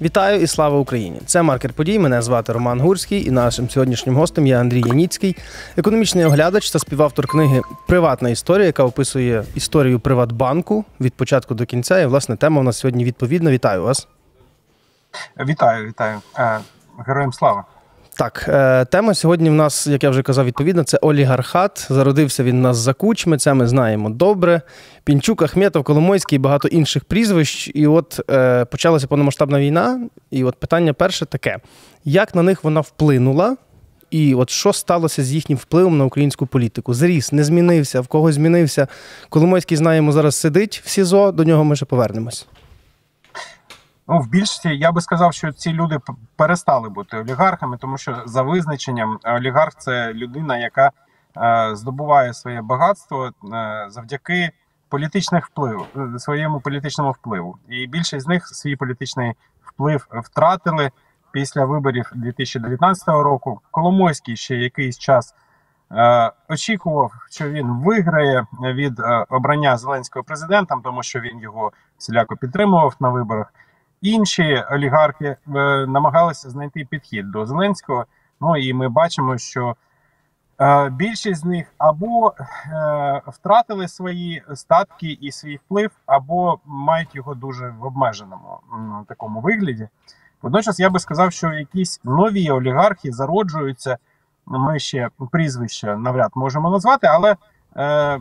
Вітаю і слава Україні! Це маркер подій. Мене звати Роман Гурський, і нашим сьогоднішнім гостем є Андрій Яніцький, економічний оглядач та співавтор книги Приватна історія, яка описує історію Приватбанку від початку до кінця. І власне тема у нас сьогодні відповідна. Вітаю вас. Вітаю, вітаю. Е, Героям слава. Так, е, тема сьогодні в нас, як я вже казав, відповідно, це олігархат. Зародився він у нас за кучми, це ми знаємо добре. Пінчук, Ахметов, Коломойський і багато інших прізвищ. І от е, почалася повномасштабна війна. І от питання перше таке: як на них вона вплинула? І от що сталося з їхнім впливом на українську політику? Зріс, не змінився, в когось змінився. Коломойський, знаємо, зараз сидить в СІЗО, до нього ми ще повернемось. Ну, в більшості я би сказав, що ці люди перестали бути олігархами, тому що за визначенням олігарх це людина, яка е, здобуває своє багатство е, завдяки політичних впливу, е, своєму політичному впливу. І більшість з них свій політичний вплив втратили після виборів 2019 року. Коломойський ще якийсь час е, очікував, що він виграє від е, обрання Зеленського президентом, тому що він його всіляко підтримував на виборах. Інші олігархи е, намагалися знайти підхід до Зеленського. Ну і ми бачимо, що е, більшість з них або е, втратили свої статки і свій вплив, або мають його дуже в обмеженому такому вигляді. Водночас я би сказав, що якісь нові олігархи зароджуються. Ми ще прізвища навряд можемо назвати, але е,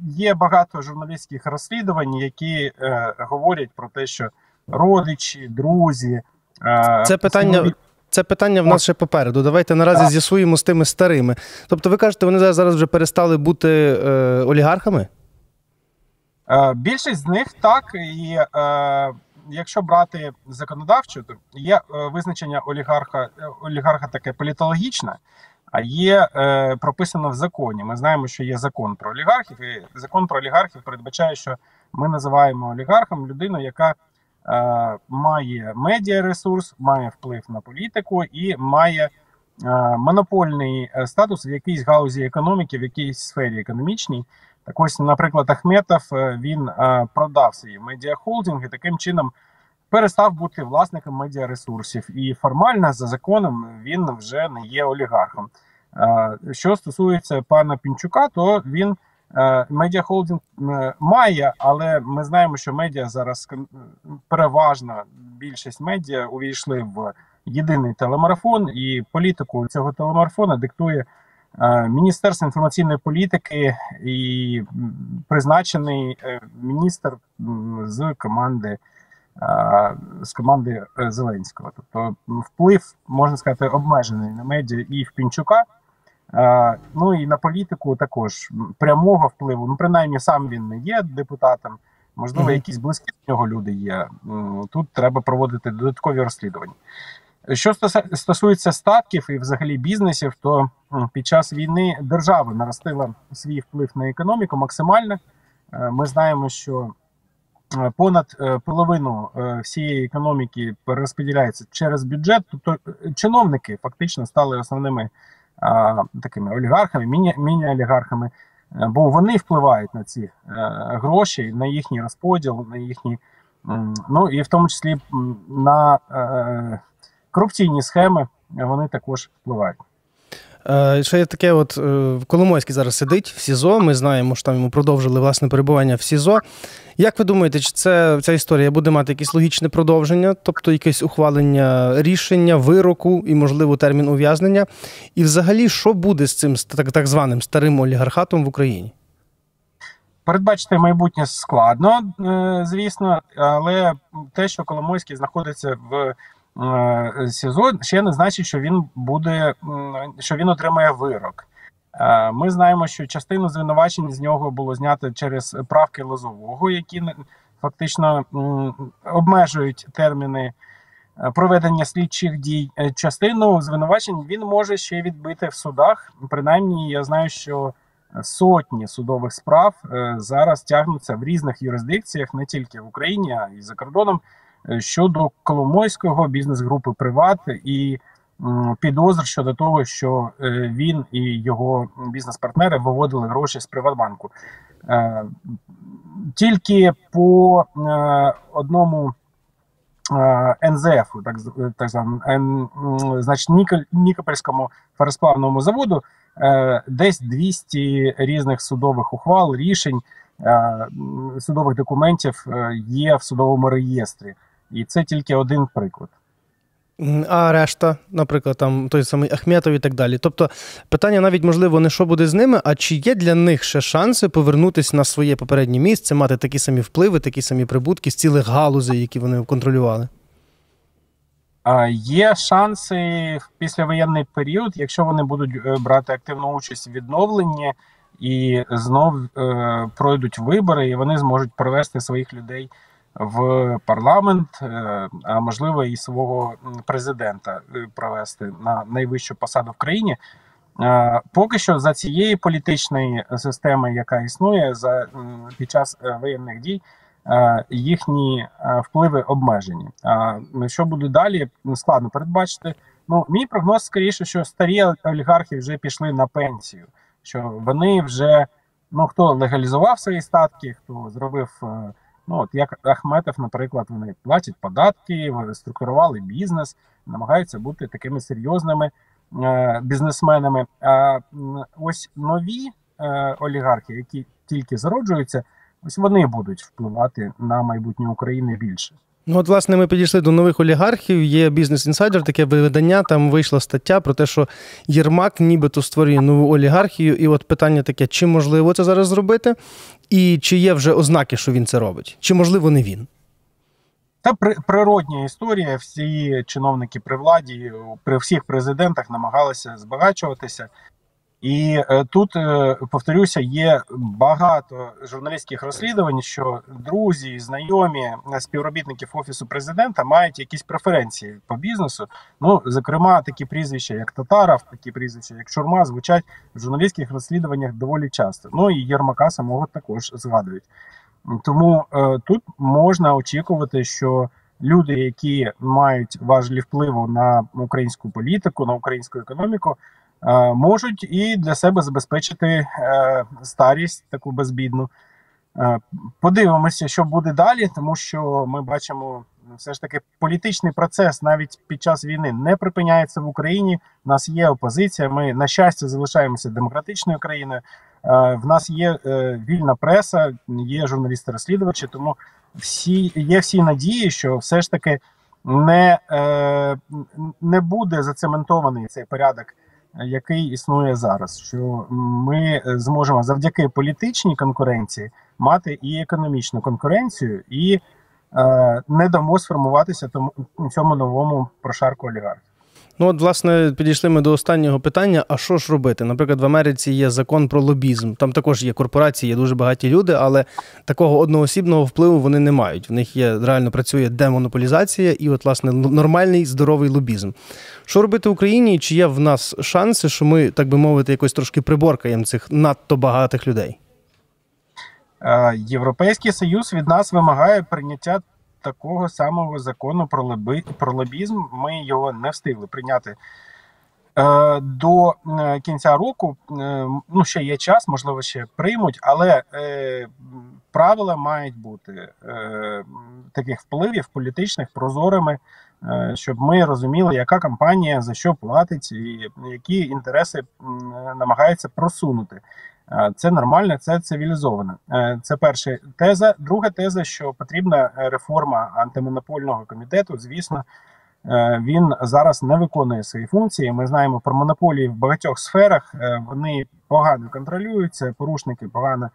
є багато журналістських розслідувань, які е, говорять про те, що родичі, друзі. Е, це питання. Це питання в нас ще попереду. Давайте наразі так. з'ясуємо з тими старими. Тобто, ви кажете, вони зараз вже перестали бути е, олігархами? Е, більшість з них так. І е, якщо брати законодавчо, то є е, визначення олігарха олігарха таке політологічне, а є е, прописано в законі. Ми знаємо, що є закон про олігархів, і закон про олігархів передбачає, що ми називаємо олігархом людину, яка Е, має медіаресурс, має вплив на політику і має е, монопольний е, статус в якійсь галузі економіки, в якійсь сфері економічній. Так ось, наприклад, Ахметов він продав свій медіахолдинг і таким чином перестав бути власником медіаресурсів. І формально за законом він вже не є олігархом. Що стосується пана Пінчука, то він Е, медіахолдинг е, має, але ми знаємо, що медіа зараз переважна більшість медіа увійшли в єдиний телемарафон, і політику цього телемарафону диктує е, Міністерство інформаційної політики і призначений міністр з команди. З команди Зеленського, тобто вплив можна сказати обмежений на медіа і в Пінчука. Ну і на політику також прямого впливу. Ну, принаймні, сам він не є депутатом. Можливо, якісь близькі до нього люди є. Тут треба проводити додаткові розслідування. Що стосується статків і взагалі бізнесів, то під час війни держава наростила свій вплив на економіку максимально. Е, ми знаємо, що е, понад е, половину всієї економіки перерозподіляється через бюджет, тобто чиновники фактично стали основними такими олігархами, міні-олігархами, е, бо вони впливають на ці е, гроші, на їхній розподіл, на їхні, ну і в тому числі на е, корупційні схеми вони також впливають. Ще є таке, от е, Коломойський зараз сидить в СІЗО. Ми знаємо, що там йому продовжили власне перебування в СІЗО. Як ви думаєте, чи це ця історія буде мати якесь логічне продовження, тобто якесь ухвалення рішення, вироку і, можливо, термін ув'язнення? І взагалі, що буде з цим так, так званим старим олігархатом в Україні? Передбачити майбутнє складно, е, звісно, але те, що Коломойський знаходиться в СІЗО ще не значить, що він буде що він отримає вирок. Е, ми знаємо, що частину звинувачень з нього було знято через правки Лозового, які фактично обмежують терміни е, проведення слідчих дій. Частину звинувачень він може ще відбити в судах. Принаймні, я знаю, що сотні судових справ зараз тягнуться в різних юрисдикціях, не тільки в Україні, а й за кордоном. Е, щодо Коломойського бізнес-групи Приват і підозр щодо того, що е, він і його бізнес-партнери виводили гроші з Приватбанку. Е, тільки по одному НЗФ, так так званому, значить, Нікопольському феросплавному заводу, десь 200 різних судових ухвал, рішень, судових документів є в судовому реєстрі. І це тільки один приклад. А решта, наприклад, там той самий Ахметов і так далі. Тобто питання навіть можливо не що буде з ними, а чи є для них ще шанси повернутися на своє попереднє місце, мати такі самі впливи, такі самі прибутки з цілих галузей, які вони контролювали? Є шанси в післявоєнний період, якщо вони будуть е, брати активну участь в відновленні і знов е, пройдуть вибори, і вони зможуть привести своїх людей в парламент, е, а можливо і свого президента е, провести на найвищу посаду в країні. Е, поки що за цієї політичної системи, яка існує за під час воєнних дій, їхні впливи обмежені. А що буде далі, складно передбачити. Ну, мій прогноз скоріше, що старі олігархи вже пішли на пенсію, що вони вже ну хто легалізував свої статки, хто зробив. Ну от як Ахметов, наприклад, вони платять податки, структурували бізнес, намагаються бути такими серйозними е, бізнесменами. А ось нові е, олігархи, які тільки зароджуються, ось вони будуть впливати на майбутнє України більше. Ну, от, власне, ми підійшли до нових олігархів. Є бізнес інсайдер, таке видання. Там вийшла стаття про те, що Єрмак нібито створює нову олігархію. І от питання таке: чи можливо це зараз зробити, і чи є вже ознаки, що він це робить, чи можливо не він? Та природня історія. Всі чиновники при владі при всіх президентах намагалися збагачуватися. І е, тут е, повторюся, є багато журналістських розслідувань, що друзі, знайомі е, співробітників офісу президента мають якісь преференції по бізнесу. Ну, зокрема, такі прізвища, як Татаров, такі прізвища, як Шурма, звучать в журналістських розслідуваннях доволі часто. Ну і Єрмака самого також згадують. Тому е, тут можна очікувати, що люди, які мають важливі впливу на українську політику, на українську економіку. Е, можуть і для себе забезпечити е, старість таку безбідну. Е, подивимося, що буде далі, тому що ми бачимо все ж таки політичний процес навіть під час війни не припиняється в Україні. У нас є опозиція. Ми на щастя залишаємося демократичною країною. В нас є вільна преса, є журналісти-розслідувачі. Тому всі є всі надії, що все ж таки не, не буде зацементований цей порядок який існує зараз, що ми зможемо завдяки політичній конкуренції мати і економічну конкуренцію, і е, не дамо сформуватися тому цьому новому прошарку олігархів. Ну, от, власне, підійшли ми до останнього питання: а що ж робити? Наприклад, в Америці є закон про лобізм. Там також є корпорації, є дуже багаті люди, але такого одноосібного впливу вони не мають. В них є реально працює демонополізація і, от, власне, нормальний здоровий лобізм. Що робити в Україні? Чи є в нас шанси, що ми, так би мовити, якось трошки приборкаємо цих надто багатих людей? Е, Європейський союз від нас вимагає прийняття такого самого закону про лоби, про лобізм. Ми його не встигли прийняти. Е, до е, кінця року ну ще є час, можливо, ще приймуть, але е, правила мають бути е, таких впливів політичних прозорими, е, щоб ми розуміли, яка компанія за що платить, і які інтереси намагається просунути. Це нормально, це цивілізовано. Е, це перша теза. Друга теза, що потрібна реформа антимонопольного комітету. Звісно, е, він зараз не виконує свої функції. Ми знаємо про монополії в багатьох сферах. Е, вони погано контролюються, порушники погано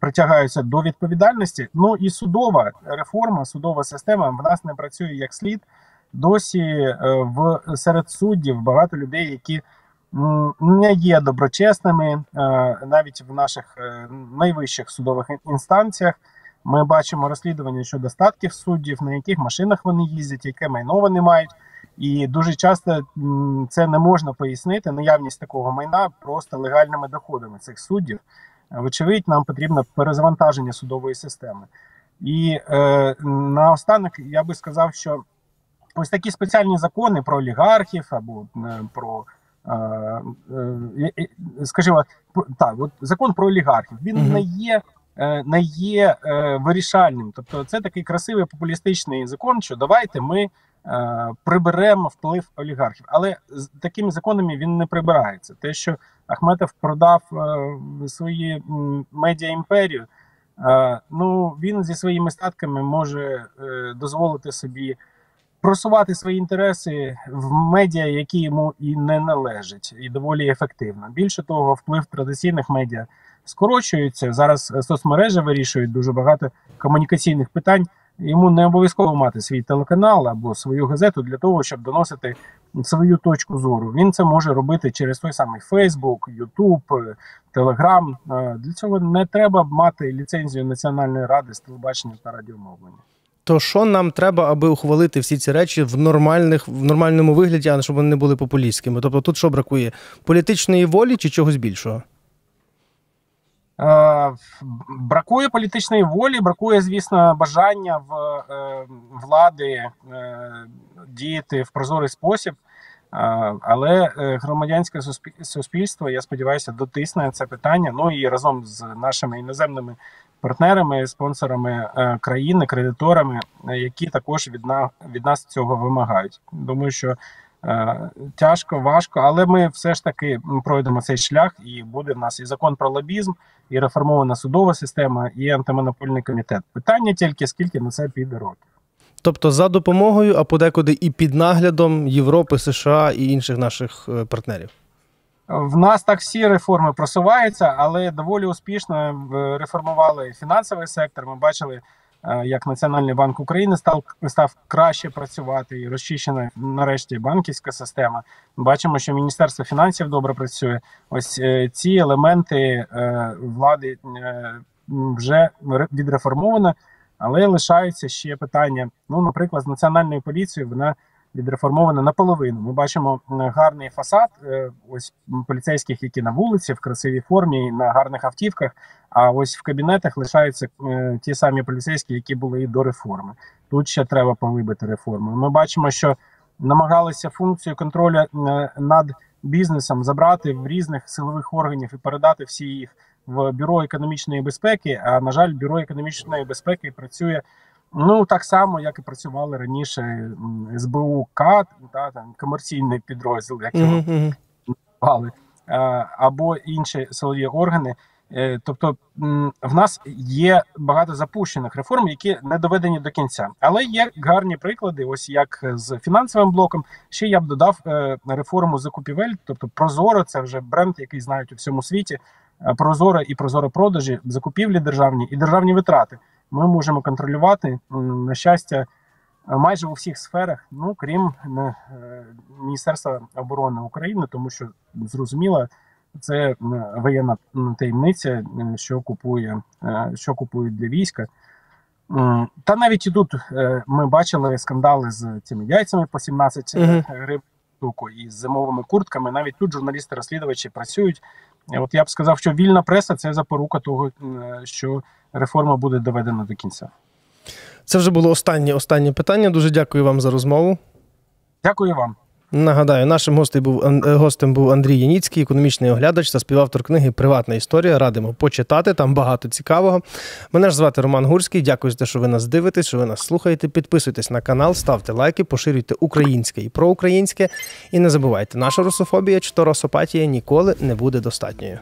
притягаються до відповідальності. Ну і судова реформа, судова система в нас не працює як слід. Досі в серед суддів багато людей, які не є доброчесними е, навіть в наших е, найвищих судових інстанціях. Ми бачимо розслідування щодо статків суддів, на яких машинах вони їздять, яке майно вони мають. І дуже часто це не можна пояснити наявність такого майна просто легальними доходами цих суддів. Вочевидь, нам потрібно перезавантаження судової системи. І е, наостанок я би сказав, що ось такі спеціальні закони про олігархів або е, про скажімо, так, от закон про олігархів він -hmm. не є е, не є е, вирішальним. Тобто, це такий красивий популістичний закон, що давайте ми е, приберемо вплив олігархів. Але з такими законами він не прибирається. Те, що Ахметов продав е, свої медіа імперію, е, ну він зі своїми статками може е, дозволити собі просувати свої інтереси в медіа, які йому і не належать, і доволі ефективно. Більше того, вплив традиційних медіа скорочується. Зараз е, соцмережі вирішують дуже багато комунікаційних питань. Йому не обов'язково мати свій телеканал або свою газету для того, щоб доносити свою точку зору. Він це може робити через той самий Фейсбук, Ютуб, Телеграм. Для цього не треба мати ліцензію Національної ради з телебачення та радіомовлення. То що нам треба, аби ухвалити всі ці речі в нормальних в нормальному вигляді, а не щоб вони не були популістськими? Тобто тут що бракує? Політичної волі чи чогось більшого? Е, бракує політичної волі, бракує, звісно, бажання в е, влади е, діяти в прозорий спосіб. Але громадянське суспільство, я сподіваюся, дотисне це питання. Ну і разом з нашими іноземними партнерами, спонсорами країни, кредиторами, які також від нас від нас цього вимагають. Думаю, що тяжко, важко, але ми все ж таки пройдемо цей шлях, і буде в нас і закон про лобізм, і реформована судова система, і антимонопольний комітет. Питання тільки скільки на це піде років. Тобто за допомогою, а подекуди і під наглядом Європи, США і інших наших е, партнерів. В нас так всі реформи просуваються, але доволі успішно е, реформували фінансовий сектор. Ми бачили Е, як Національний банк України став став краще працювати і розчищена нарешті банківська система. Бачимо, що Міністерство фінансів добре працює. Ось е, ці елементи влади вже відреформовано, але лишаються ще питання. Ну, наприклад, з національною поліцією вона відреформована наполовину. Ми бачимо гарний фасад, е, ось поліцейських, які на вулиці в красивій формі, на гарних автівках. А ось в кабінетах лишаються е, ті самі поліцейські, які були і до реформи. Тут ще треба повибити реформу. Ми бачимо, що намагалися функцію контролю е, над бізнесом забрати в різних силових органів і передати всі їх в бюро економічної безпеки. А на жаль, бюро економічної безпеки працює Ну, так само, як і працювали раніше СБУ КАТ, та, там, комерційний підрозділ, як його називали, або інші силові органи. Е, тобто в нас є багато запущених реформ, які не доведені до кінця, але є гарні приклади. Ось як з фінансовим блоком. Ще я б додав е, реформу закупівель, тобто Прозоро, це вже бренд, який знають у всьому світі. Е, Прозоро і Прозоро продажі, закупівлі державні і державні витрати ми можемо контролювати на щастя майже у всіх сферах, ну крім е, Міністерства оборони України, тому що зрозуміло, це воєнна таємниця, що купує, е, що купують для війська. Та навіть і тут е, ми бачили скандали з цими яйцями по 17 гривень штуку і з зимовими куртками. Навіть тут журналісти-розслідувачі працюють. От я б сказав, що вільна преса це запорука того, що реформа буде доведена до кінця. Це вже було останнє останнє питання. Дуже дякую вам за розмову. Дякую вам. Нагадаю, нашим гостем був е, гостем був Андрій Яніцький, економічний оглядач та співавтор книги Приватна історія. Радимо почитати. Там багато цікавого. Мене ж звати Роман Гурський. Дякую за те, що ви нас дивитесь, що ви нас слухаєте. Підписуйтесь на канал, ставте лайки, поширюйте українське і проукраїнське. І не забувайте, наша русофобія чи то росопатія ніколи не буде достатньою.